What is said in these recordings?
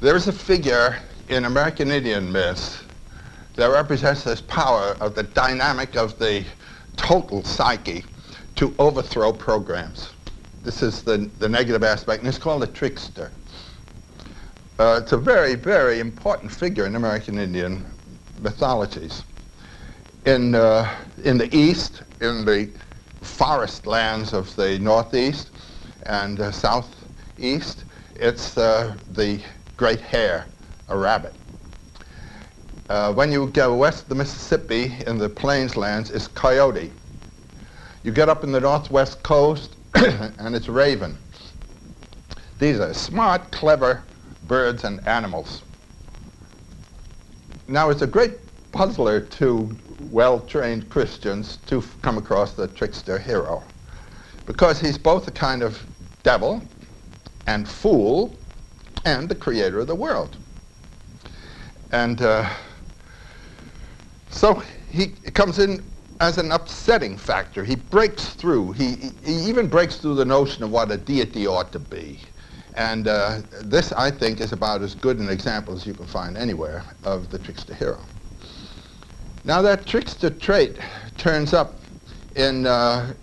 There is a figure in American Indian myths that represents this power of the dynamic of the total psyche to overthrow programs. This is the, the negative aspect, and it's called a trickster. Uh, it's a very, very important figure in American Indian mythologies. In, uh, in the East, in the forest lands of the Northeast and uh, Southeast, it's uh, the great hare, a rabbit. Uh, when you go west of the Mississippi in the plains lands, it's coyote. You get up in the northwest coast, and it's raven. These are smart, clever birds and animals. Now, it's a great puzzler to well-trained Christians to come across the trickster hero because he's both a kind of devil and fool and the creator of the world. And uh, so he comes in as an upsetting factor. He breaks through. He, he even breaks through the notion of what a deity ought to be. And uh, this, I think, is about as good an example as you can find anywhere of the trickster hero. Now that trickster trait turns up in uh,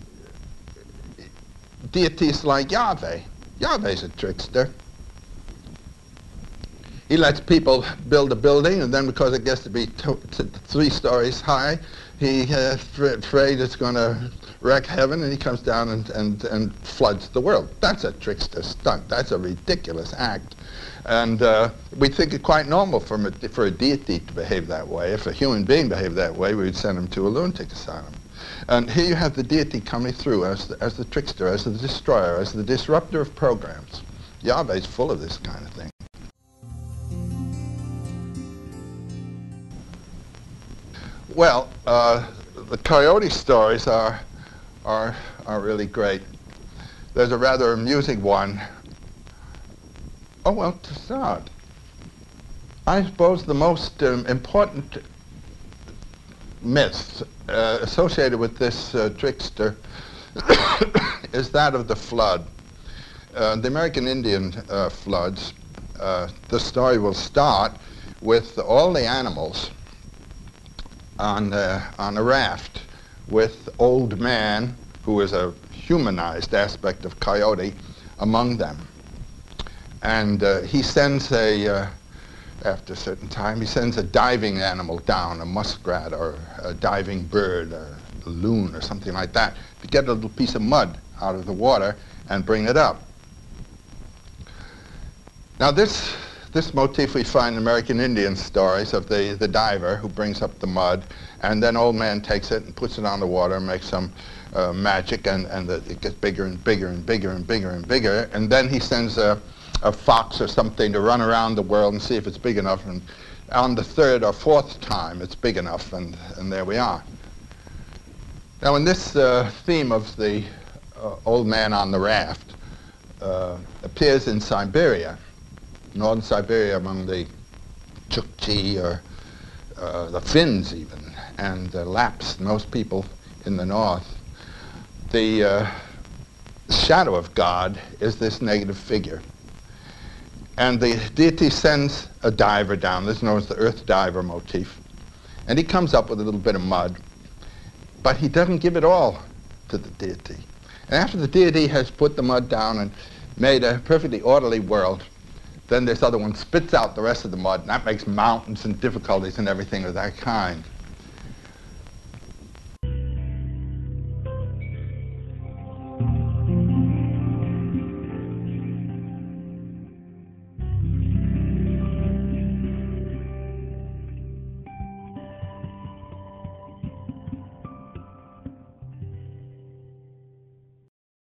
deities like Yahweh. Yahweh's a trickster. He lets people build a building, and then because it gets to be three stories high, he uh, afraid it's going to wreck heaven, and he comes down and, and, and floods the world. That's a trickster stunt. That's a ridiculous act. And uh, we think it quite normal for, a, for a deity to behave that way. If a human being behaved that way, we would send him to a lunatic asylum. And here you have the deity coming through as the, as the trickster, as the destroyer, as the disruptor of programs. Yahweh is full of this kind of thing. Well, uh, the coyote stories are, are, are really great. There's a rather amusing one Oh, well, to start, I suppose the most um, important myth uh, associated with this uh, trickster is that of the flood. Uh, the American Indian uh, floods, uh, the story will start with all the animals on, uh, on a raft with Old Man, who is a humanized aspect of Coyote, among them. And uh, he sends a, uh, after a certain time, he sends a diving animal down, a muskrat or a diving bird, or a loon or something like that, to get a little piece of mud out of the water and bring it up. Now this, this motif we find in American Indian stories of the, the diver who brings up the mud, and then old man takes it and puts it on the water and makes some uh, magic, and, and the, it gets bigger and bigger and bigger and bigger and bigger, and then he sends a, a fox or something to run around the world and see if it's big enough. And on the third or fourth time, it's big enough, and, and there we are. Now, in this uh, theme of the uh, old man on the raft uh, appears in Siberia, northern Siberia among the Chukchi or uh, the Finns even, and the Lapps, most people in the north. The uh, shadow of God is this negative figure. And the deity sends a diver down. This is known as the earth diver motif. And he comes up with a little bit of mud. But he doesn't give it all to the deity. And after the deity has put the mud down and made a perfectly orderly world, then this other one spits out the rest of the mud, and that makes mountains and difficulties and everything of that kind.